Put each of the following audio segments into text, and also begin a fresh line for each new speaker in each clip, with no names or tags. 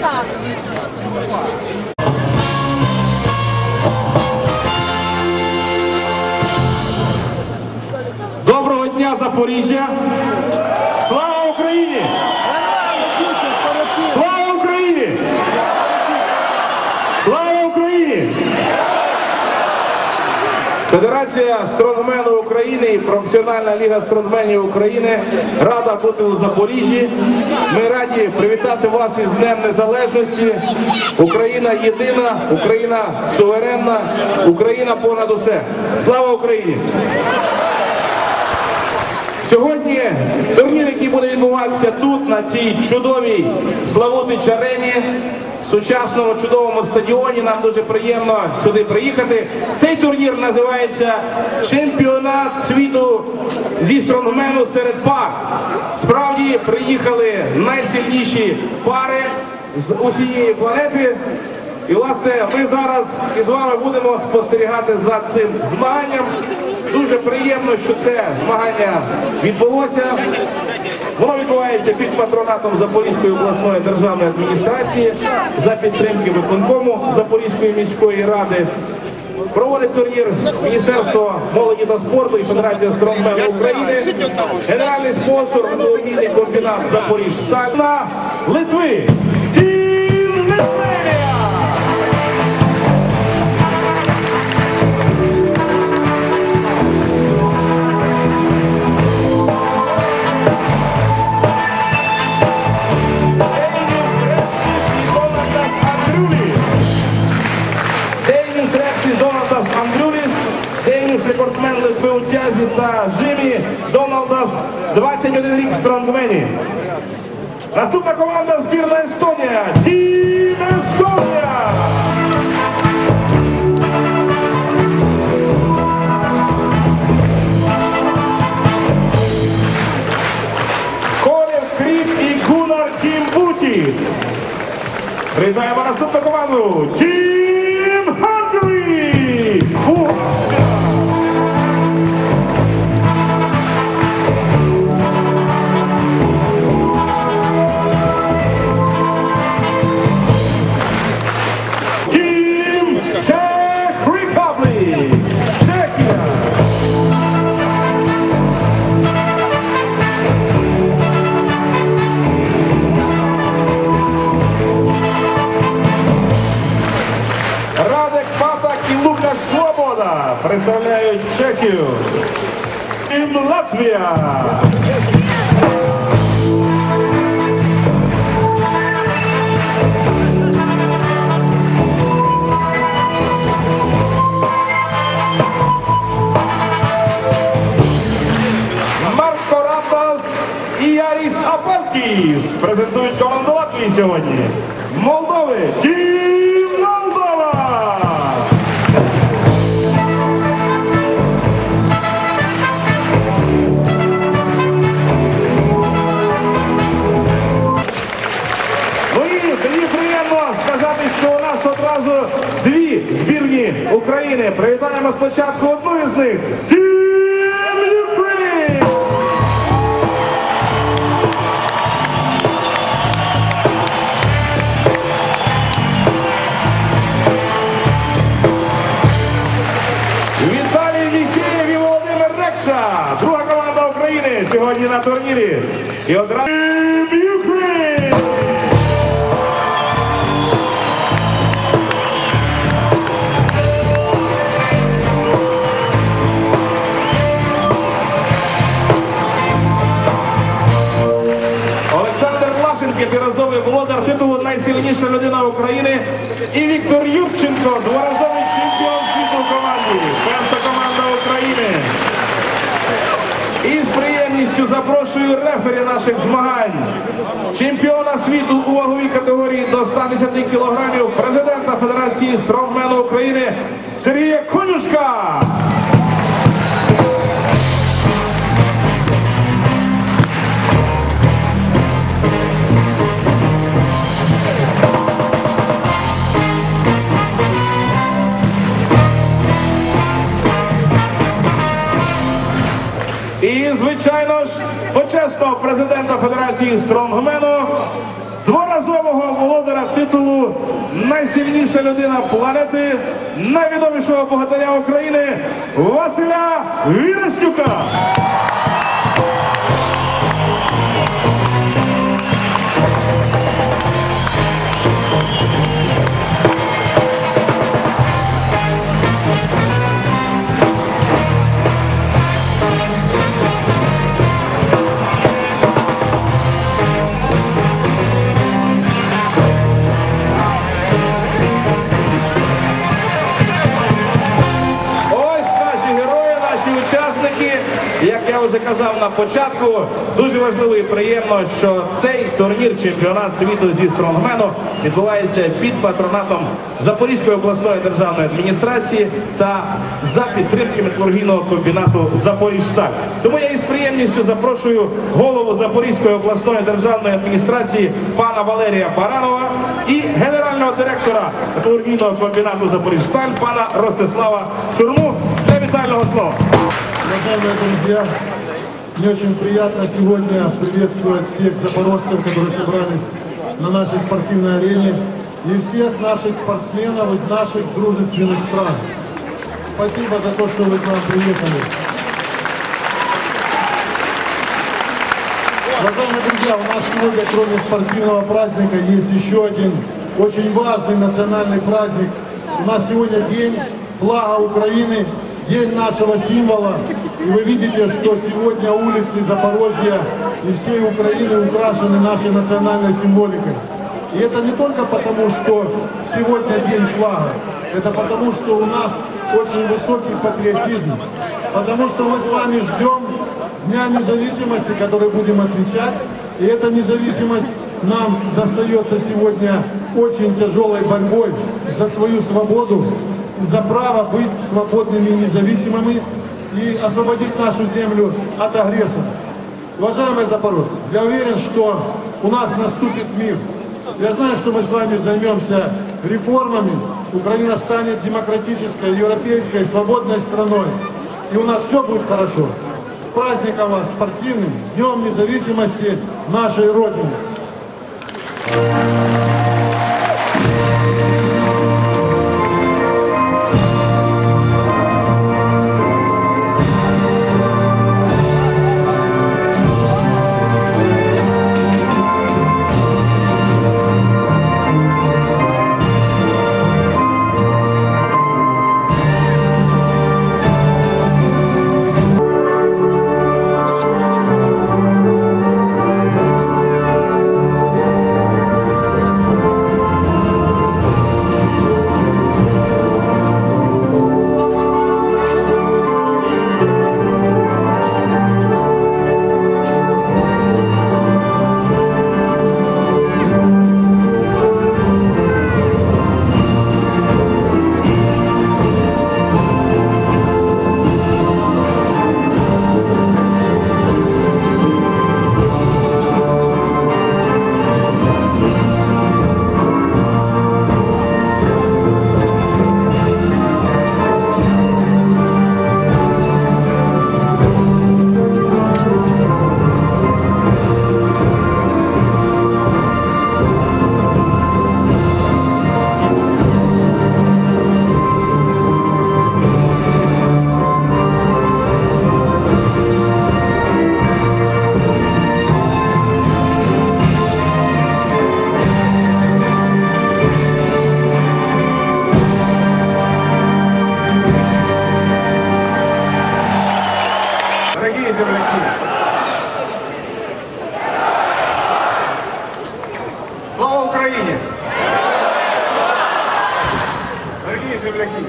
так.
Доброго дня, Запоріжжя! Слава Україні! Слава Україні! Слава Україні! Федерація стронгмену України і професіональна ліга стронгменів України рада бути у Запоріжжі. Ми раді привітати вас із Днем Незалежності. Україна єдина, Україна суверенна, Україна понад усе. Слава Україні! Сьогодні турнір, який буде відбуватися тут, на цій чудовій Славутич арені, сучасному чудовому стадіоні. Нам дуже приємно сюди приїхати. Цей турнір називається Чемпіонат світу зі стронгмену серед пар. Справді приїхали найсильніші пари з усієї планети. І власне ми зараз із вами будемо спостерігати за цим змаганням. Дуже приємно, що це змагання відбулося. Воно відбувається під патронатом Запорізької обласної державної адміністрації за підтримки виконкому Запорізької міської ради. Проводить турнір Міністерство молоді та спорту і Федерація стронгмену України. Генеральний спонсор комбінат Запоріжсталь на Литви. Тім Неснелія! Дейніс Репсіс Дональдас Андрюліс, Дейніс рекордсмен Литви у тязі та жимі Доналдас 21 рік в стронгмені. Наступна команда збірна Естонія. Тім Естонія! Frente a bola, Santo Comando. Tio! Свобода представляють Чехію. Тим Латвія. Марко Ратас і Яріс Апалкіс презентують команду Латвії сьогодні. Молдови. Тім збірні України. Привітаємо спочатку одну із них. Віталій Міхеєв Володимир Рекша. Друга команда України сьогодні на турнірі. І одразу найсильніша людина України. І Віктор Юрченко, дворазовий чемпіон світу в команді. Перша команда України. І з приємністю запрошую рефері наших змагань. Чемпіона світу у ваговій категорії до 110 кілограмів, президента Федерації стронгмену України Сергія Конюшка. Почесного президента Федерації стронгмену, дворазового володара титулу найсильніша людина планети, найвідомішого богатиря України Василя Вірастюка. Вже казав на початку, дуже важливо і приємно, що цей турнір чемпіонат світу зі стронгмену відбувається під патронатом Запорізької обласної державної адміністрації та за підтримки металургійного комбінату Запоріжсталь. Тому я із приємністю запрошую голову Запорізької обласної державної адміністрації пана Валерія Баранова і генерального директора металургійного комбінату Запоріжсталь пана Ростислава Шурму для вітального слова.
Уважаемые друзья, мне очень приятно сегодня приветствовать всех запорожцев, которые собрались на нашей спортивной арене, и всех наших спортсменов из наших дружественных стран. Спасибо за то, что вы к нам приехали. Уважаемые друзья, у нас сегодня, кроме спортивного праздника, есть еще один очень важный национальный праздник. У нас сегодня день флага Украины, день нашего символа. И вы видите, что сегодня улицы Запорожья и всей Украины украшены нашей национальной символикой. И это не только потому, что сегодня день флага, это потому, что у нас очень высокий патриотизм, потому что мы с вами ждем Дня независимости, который будем отмечать. И эта независимость нам достается сегодня очень тяжелой борьбой за свою свободу, за право быть свободными и независимыми и освободить нашу землю от агрессора. Уважаемые запорожцы, я уверен, что у нас наступит мир. Я знаю, что мы с вами займемся реформами. Украина станет демократической, европейской, свободной страной. И у нас все будет хорошо. С праздником вас спортивным, с Днем независимости нашей Родины.
Украине! Дорогие земляки,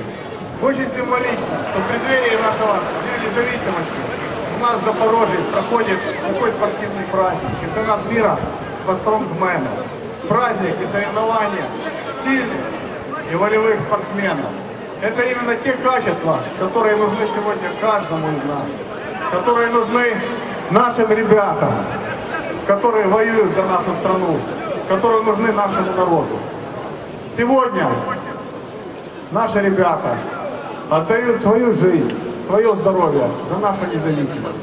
очень символично, что в преддверии нашего Дня независимости у нас в Запорожье проходит такой спортивный праздник, чемпионат мира по стронгмену. Праздник и соревнования сильных и волевых спортсменов. Это именно те качества, которые нужны сегодня каждому из нас, которые нужны нашим ребятам, которые воюют за нашу страну, которые нужны нашему народу. Сегодня наши ребята отдают свою жизнь, свое здоровье за нашу независимость.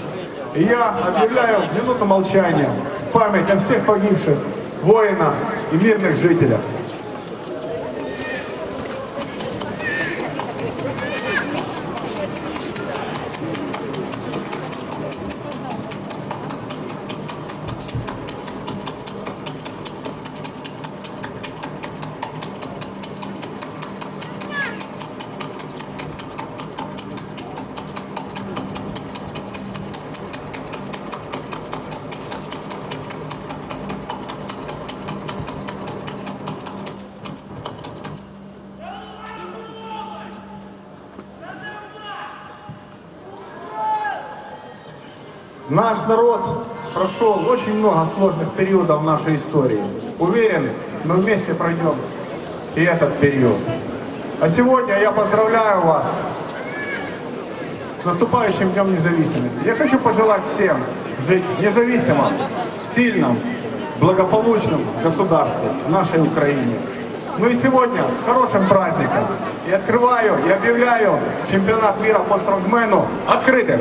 И я объявляю минуту молчания в память о всех погибших воинах и мирных жителях. Наш народ прошел очень много сложных периодов в нашей истории. Уверен, мы вместе пройдем и этот период. А сегодня я поздравляю вас с наступающим Днем Независимости. Я хочу пожелать всем жить в независимом, сильном, благополучном государстве, в нашей Украине. Ну и сегодня с хорошим праздником. И открываю, и объявляю чемпионат мира по стронгмену открытым.